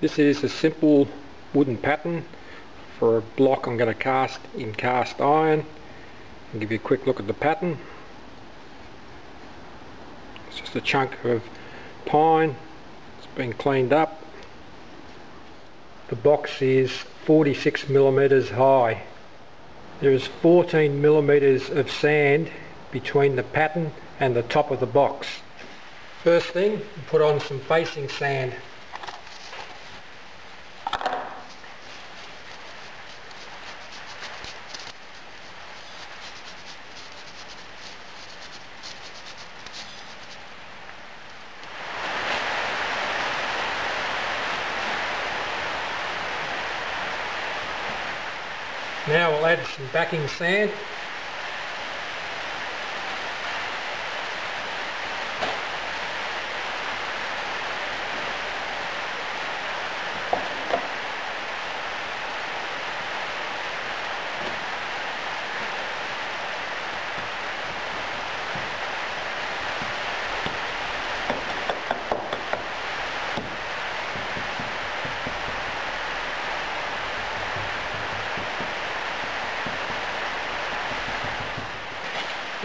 This is a simple wooden pattern for a block I'm going to cast in cast iron. I'll give you a quick look at the pattern. It's just a chunk of pine. It's been cleaned up. The box is 46 millimeters high. There is 14 millimeters of sand between the pattern and the top of the box. First thing, put on some facing sand. Now we'll add some backing sand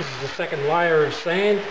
This is the second layer of sand.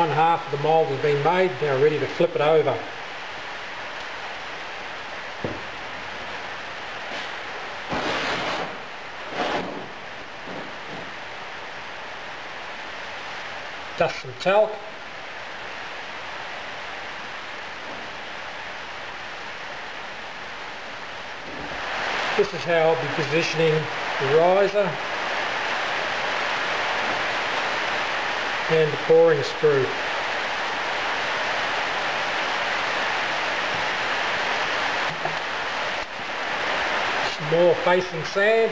One half of the mould has been made, now ready to flip it over. Dust some talc. This is how I'll be positioning the riser and pouring sprue. Some more facing sand.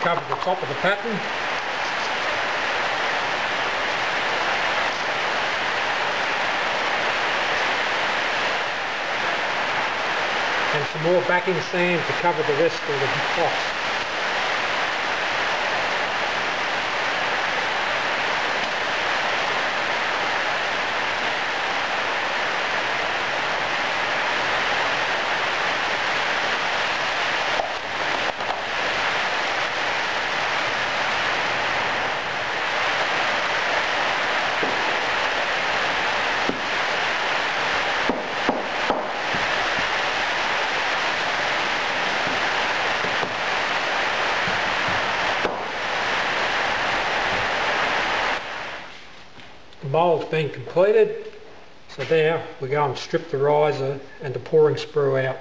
Cover the top of the pattern. And some more backing sand to cover the rest of the box. The mould's been completed, so now we go and strip the riser and the pouring sprue out.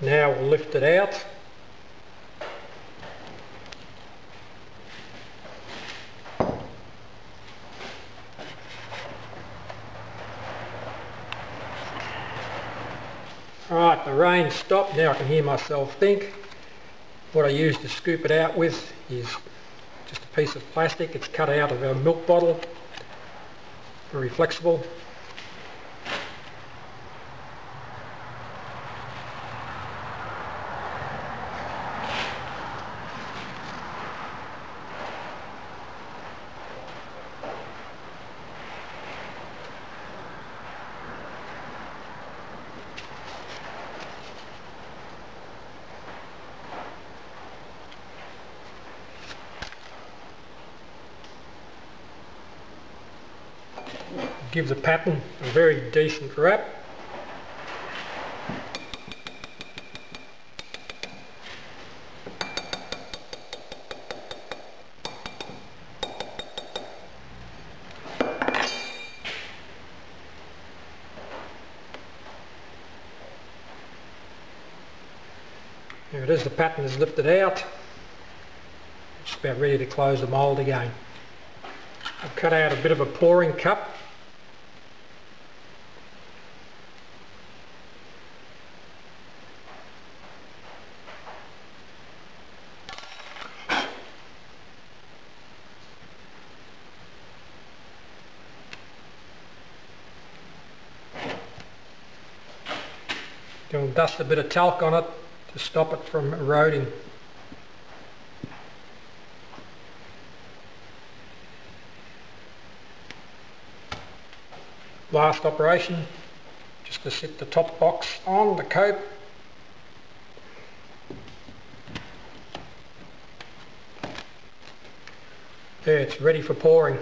Now we'll lift it out Alright, the rain stopped, now I can hear myself think. What I use to scoop it out with is just a piece of plastic, it's cut out of a milk bottle, very flexible. Give the pattern a very decent rap. There it is, the pattern is lifted out. It's about ready to close the mould again. I've cut out a bit of a pouring cup. Going to dust a bit of talc on it to stop it from eroding. Last operation, just to sit the top box on the cope. There, it's ready for pouring.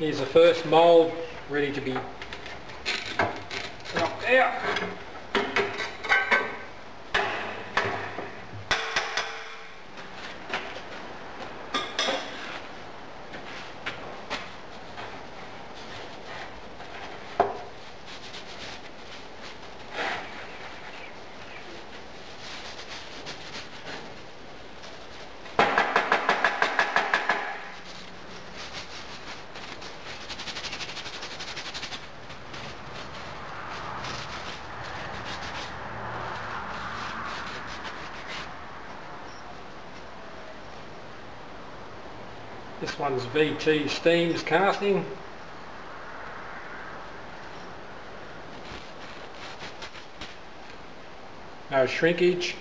Here's the first mould ready to be dropped out. This one's VT Steams casting. No shrinkage.